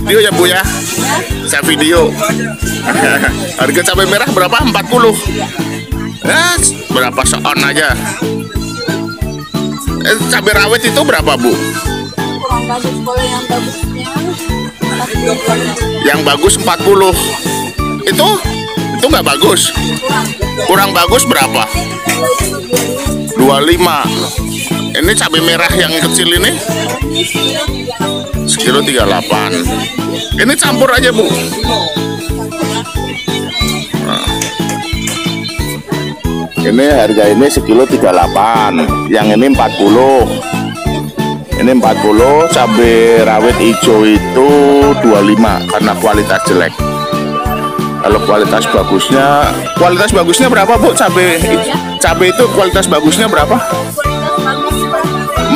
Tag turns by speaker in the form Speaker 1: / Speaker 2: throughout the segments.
Speaker 1: Video ya Bu ya? Saya video. Harga cabai merah berapa? 40. Ya, berapa seon aja. Eh, cabai rawit itu berapa Bu?
Speaker 2: kurang bagus yang bagusnya
Speaker 1: Yang bagus 40. Itu itu nggak bagus. Kurang bagus berapa? 25. Ini cabai merah yang kecil ini sekilo 38. Ini campur aja, Bu. Nah. Ini harga ini sekilo 38, yang ini 40. Ini 40, cabai rawit hijau itu 25 karena kualitas jelek. Kalau kualitas bagusnya, kualitas bagusnya berapa bu? Cabai cabai itu kualitas bagusnya berapa?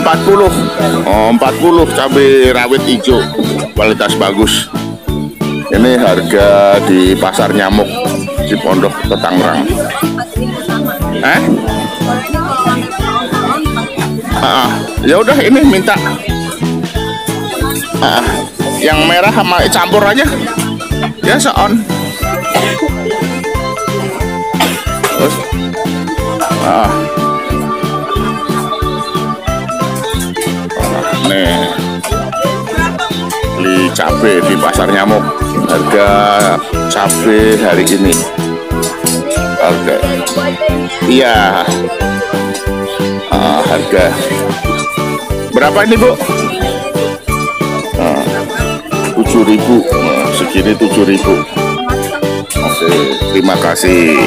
Speaker 1: 40. Oh 40 cabai rawit hijau kualitas bagus. Ini harga di pasar nyamuk di Pondok Petangrang. Eh? Ah, ya udah ini minta. Ah, yang merah sama campur aja. Ya seon. Ah, cabai di pasar nyamuk. Harga cabai hari ini. Harga. Iya. Ah, harga. Berapa ini, Bu? Tujuh ribu, segini tujuh ribu. Oke, terima kasih.